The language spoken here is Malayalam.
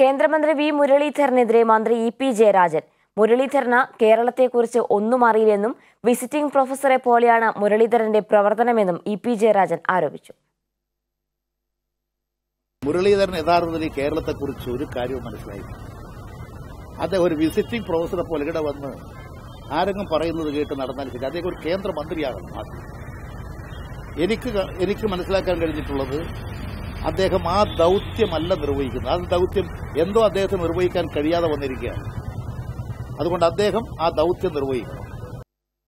കേന്ദ്രമന്ത്രി വി മുരളീധരനെതിരെ മന്ത്രി ഇ പി ജയരാജൻ. മുരളീധരന് കേരളത്തെക്കുറിച്ച് ഒന്നും അറിയില്ലെന്നും വിസിറ്റിംഗ് പ്രൊഫസറെ പോലെയാണ് മുരളീധരന്റെ പ്രവർത്തനമെന്നും ഇ പി ജയരാജൻ ആരോപിച്ചു. മുരളീധരൻ യഥാർത്ഥത്തിൽ കേരളത്തെക്കുറിച്ച് ഒരു കാര്യവും മനസ്സിലായി അത് ഒരു വിസിറ്റിംഗ് പ്രൊഫസറെ പോലെ ഇവിടെ വന്ന് ആരെങ്കിലും പറയുന്നത് കേട്ട് നടന്നാൽ ശരി. അദ്ദേഹം ഒരു കേന്ദ്രമന്ത്രിയാകണം എനിക്ക് എനിക്ക് മനസ്സിലാക്കാൻ കഴിഞ്ഞിട്ടുള്ളത് അദ്ദേഹം ആ ദൗത്യമല്ല നിർവഹിക്കുന്നത്. ആ ദൗത്യം എന്തോ അദ്ദേഹത്തെ നിർവഹിക്കാൻ കഴിയാതെ വന്നിരിക്കുകയാണ്. അതുകൊണ്ട് അദ്ദേഹം ആ ദൗത്യം നിർവഹിക്കണം.